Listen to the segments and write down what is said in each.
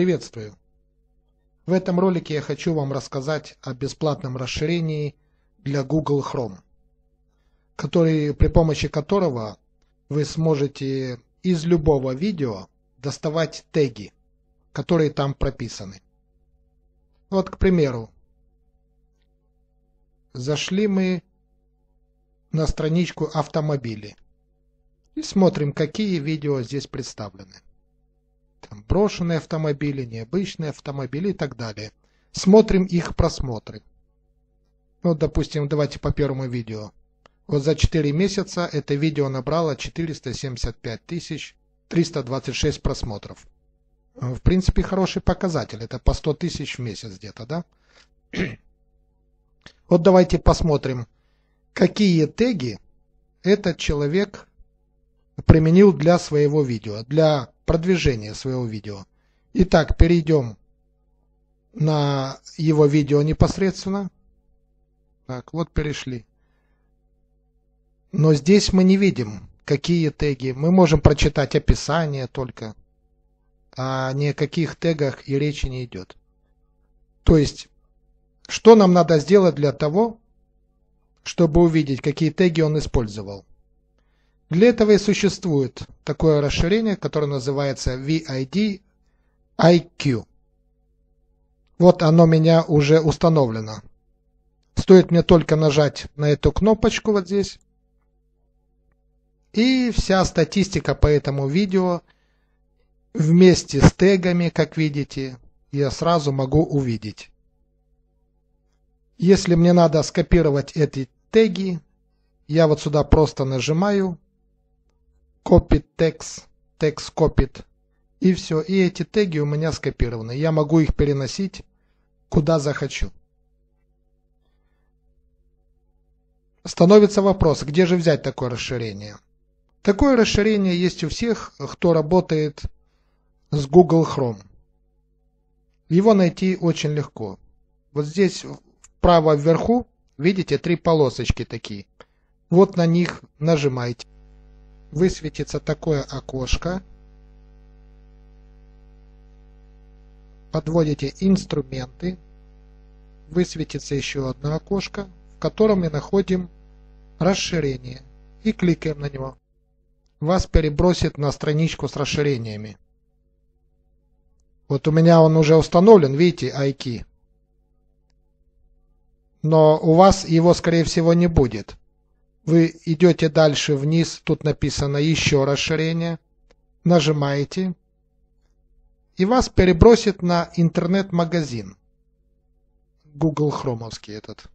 Приветствую! В этом ролике я хочу вам рассказать о бесплатном расширении для Google Chrome, который, при помощи которого вы сможете из любого видео доставать теги, которые там прописаны. Вот, к примеру, зашли мы на страничку автомобили и смотрим, какие видео здесь представлены там, брошенные автомобили, необычные автомобили и так далее. Смотрим их просмотры. Вот, допустим, давайте по первому видео. Вот за 4 месяца это видео набрало 475 тысяч 326 просмотров. В принципе, хороший показатель. Это по 100 тысяч в месяц где-то, да? Вот давайте посмотрим, какие теги этот человек применил для своего видео, для продвижения своего видео. Итак, перейдем на его видео непосредственно. Так, вот перешли. Но здесь мы не видим, какие теги. Мы можем прочитать описание только, а ни о каких тегах и речи не идет. То есть, что нам надо сделать для того, чтобы увидеть, какие теги он использовал? Для этого и существует такое расширение, которое называется VID IQ. Вот оно у меня уже установлено. Стоит мне только нажать на эту кнопочку вот здесь. И вся статистика по этому видео вместе с тегами, как видите, я сразу могу увидеть. Если мне надо скопировать эти теги, я вот сюда просто нажимаю copy text, text copied. И все. И эти теги у меня скопированы. Я могу их переносить куда захочу. Становится вопрос, где же взять такое расширение? Такое расширение есть у всех, кто работает с Google Chrome. Его найти очень легко. Вот здесь вправо вверху, видите, три полосочки такие. Вот на них нажимаете высветится такое окошко. Подводите инструменты. Высветится еще одно окошко, в котором мы находим расширение. И кликаем на него. Вас перебросит на страничку с расширениями. Вот у меня он уже установлен, видите, IK. Но у вас его, скорее всего, не будет. Вы идете дальше вниз, тут написано еще расширение, нажимаете, и вас перебросит на интернет-магазин. Google Хромовский этот.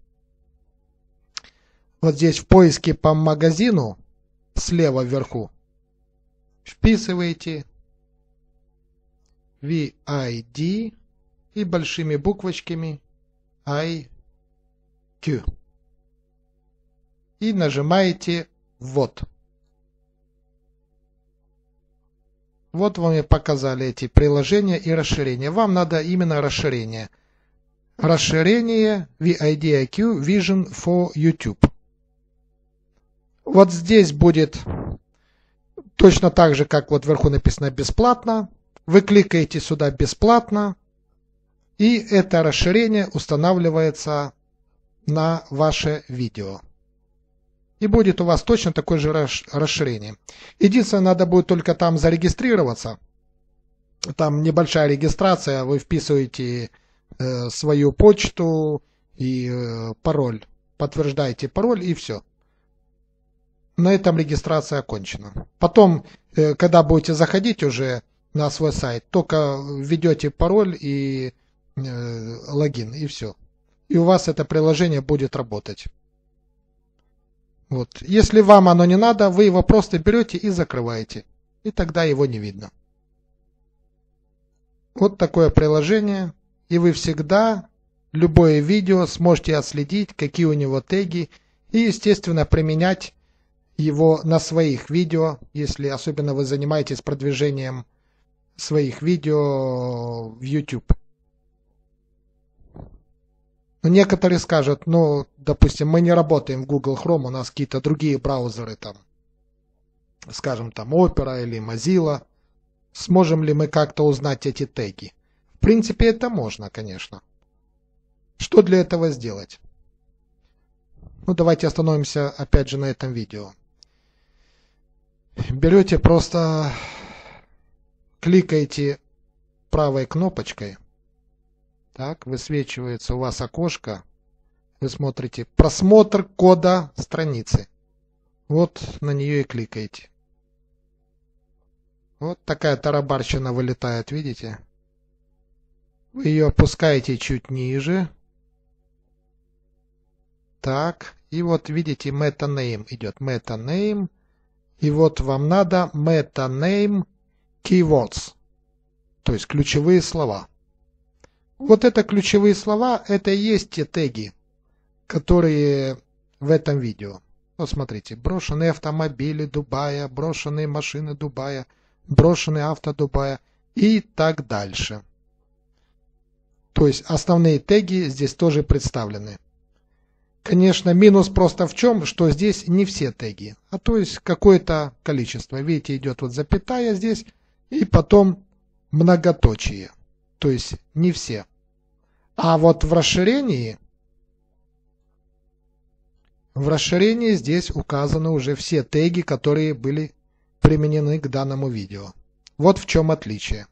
Вот здесь в поиске по магазину, слева вверху, вписываете VID и большими буквочками IQ и нажимаете «Ввод». Вот вам и показали эти приложения и расширения. Вам надо именно расширение. Расширение VIDIQ Vision for YouTube. Вот здесь будет точно так же, как вот вверху написано «бесплатно». Вы кликаете сюда «бесплатно», и это расширение устанавливается на ваше видео и будет у вас точно такое же расширение. Единственное, надо будет только там зарегистрироваться. Там небольшая регистрация, вы вписываете э, свою почту и э, пароль. Подтверждаете пароль и все. На этом регистрация окончена. Потом, э, когда будете заходить уже на свой сайт, только введете пароль и э, логин и все. И у вас это приложение будет работать. Вот. Если вам оно не надо, вы его просто берете и закрываете. И тогда его не видно. Вот такое приложение. И вы всегда любое видео сможете отследить, какие у него теги. И, естественно, применять его на своих видео, если особенно вы занимаетесь продвижением своих видео в YouTube. Но ну, некоторые скажут, ну, допустим, мы не работаем в Google Chrome, у нас какие-то другие браузеры там, скажем, там Opera или Mozilla. Сможем ли мы как-то узнать эти теги? принципе, это можно, конечно. Что для этого сделать? Ну, давайте остановимся опять же на этом видео. Берете просто, кликаете правой кнопочкой. Так, высвечивается у вас окошко. Вы смотрите просмотр кода страницы. Вот на нее и кликаете. Вот такая тарабарщина вылетает, видите? Вы ее опускаете чуть ниже. Так, и вот видите, meta name идет. Meta name. И вот вам надо meta name keywords. То есть ключевые слова. Вот это ключевые слова, это и есть те теги, которые в этом видео. Вот смотрите, брошенные автомобили Дубая, брошенные машины Дубая, брошенные авто Дубая и так дальше. То есть основные теги здесь тоже представлены. Конечно, минус просто в чем, что здесь не все теги, а то есть какое-то количество. Видите, идет вот запятая здесь, и потом многоточие. То есть не все. А вот в расширении, в расширении здесь указаны уже все теги, которые были применены к данному видео. Вот в чем отличие.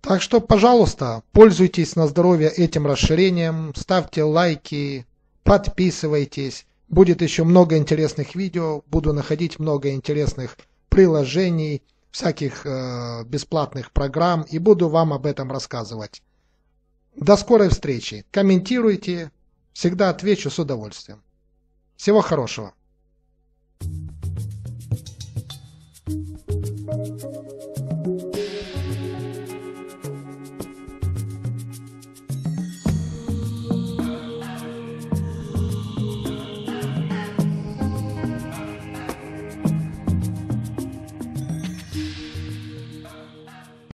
Так что, пожалуйста, пользуйтесь на здоровье этим расширением, ставьте лайки, подписывайтесь. Будет еще много интересных видео, буду находить много интересных приложений, всяких э, бесплатных программ и буду вам об этом рассказывать. До скорой встречи. Комментируйте, всегда отвечу с удовольствием. Всего хорошего.